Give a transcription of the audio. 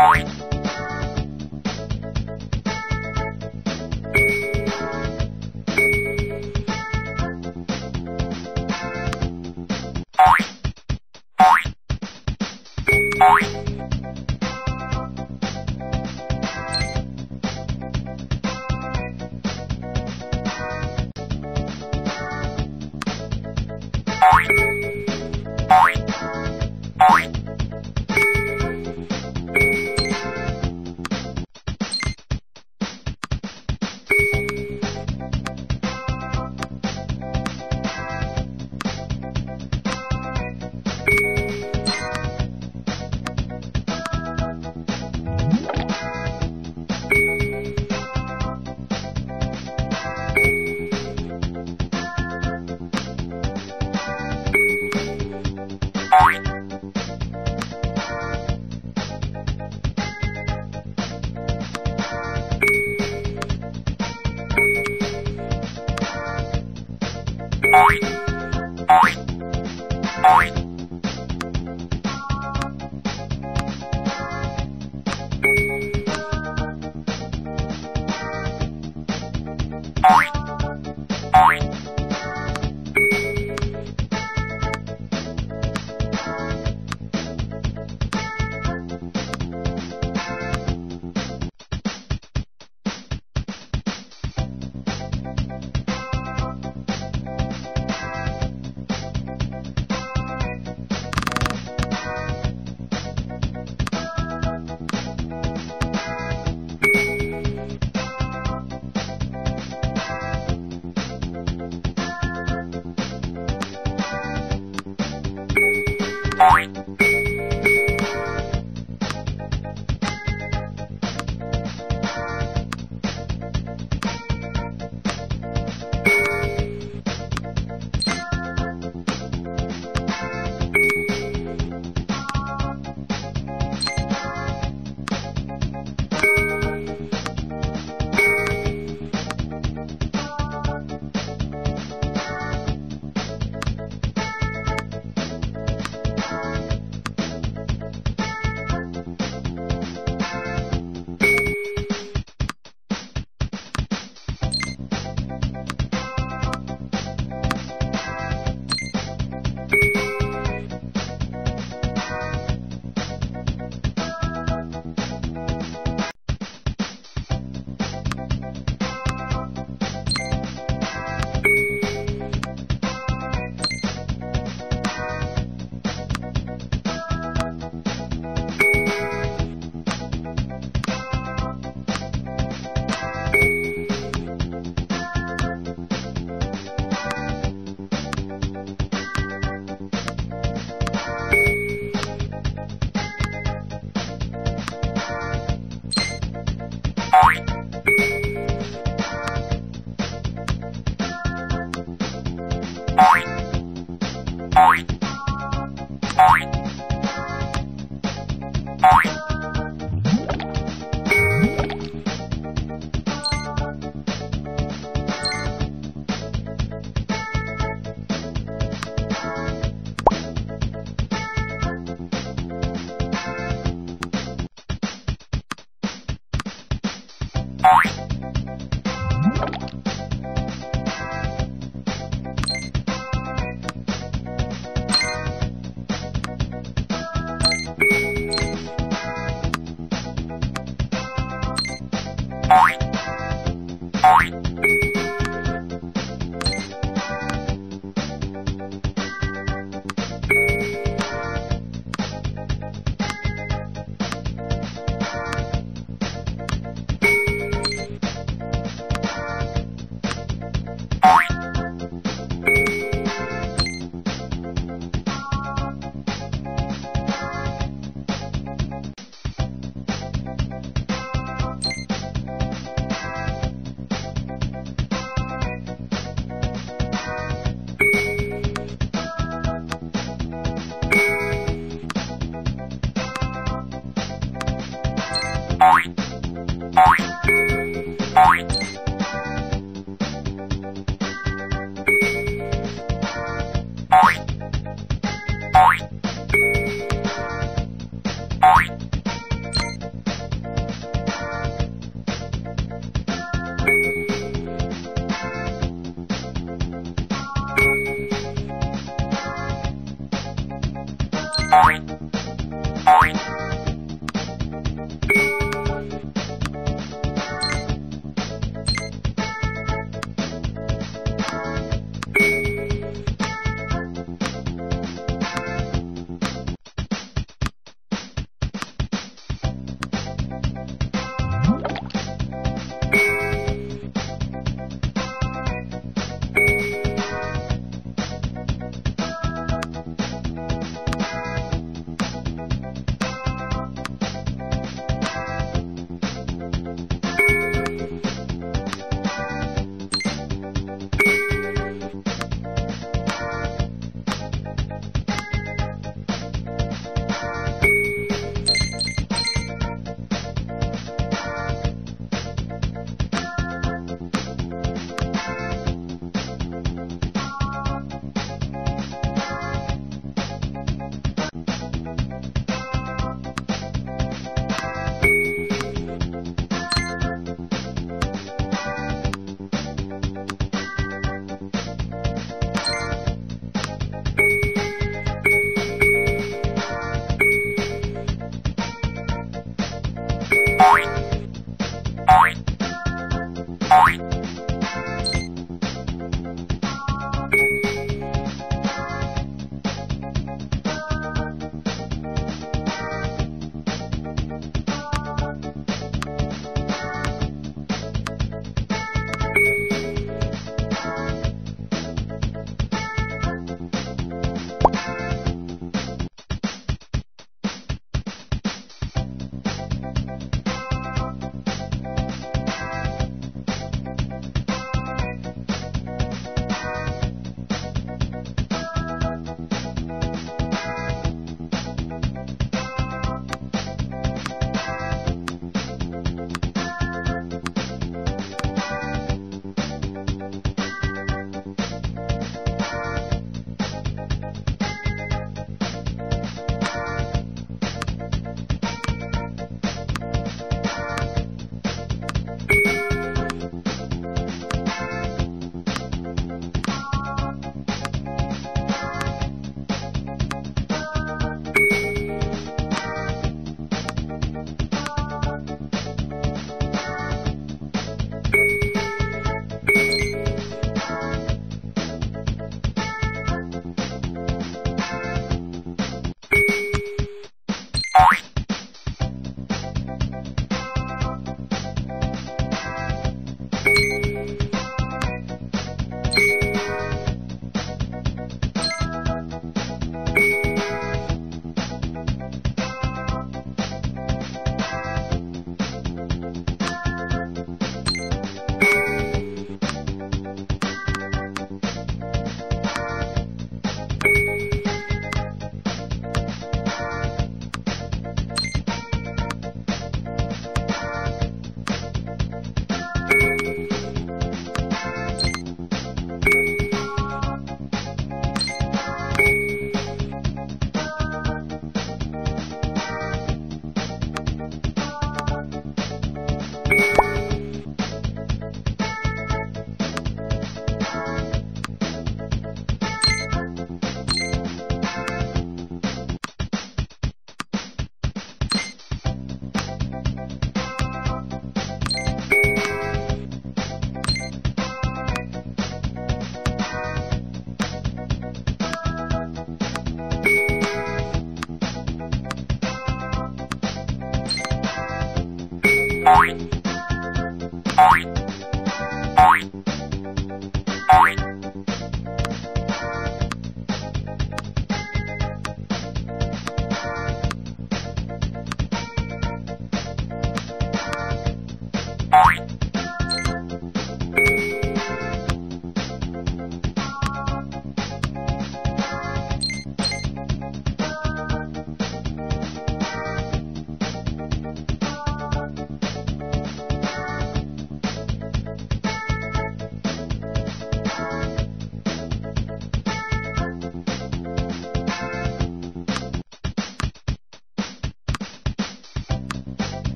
Bye. Bye.